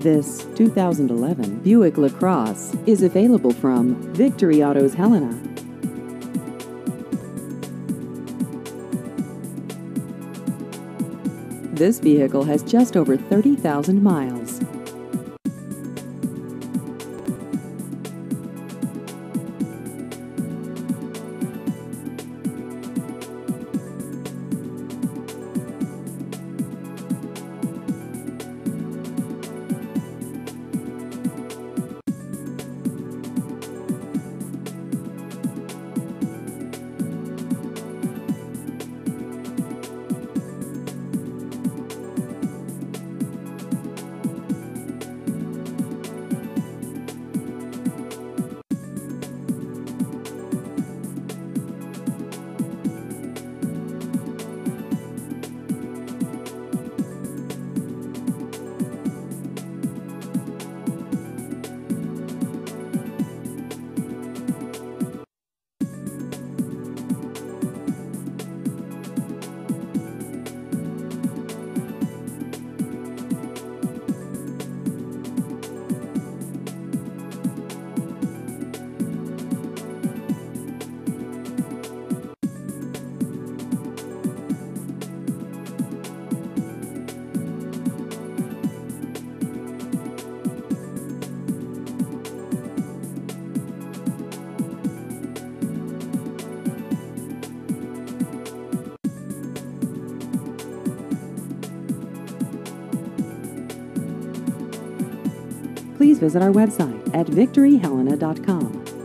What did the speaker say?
This 2011 Buick LaCrosse is available from Victory Autos Helena. This vehicle has just over 30,000 miles. Please visit our website at victoryhelena.com.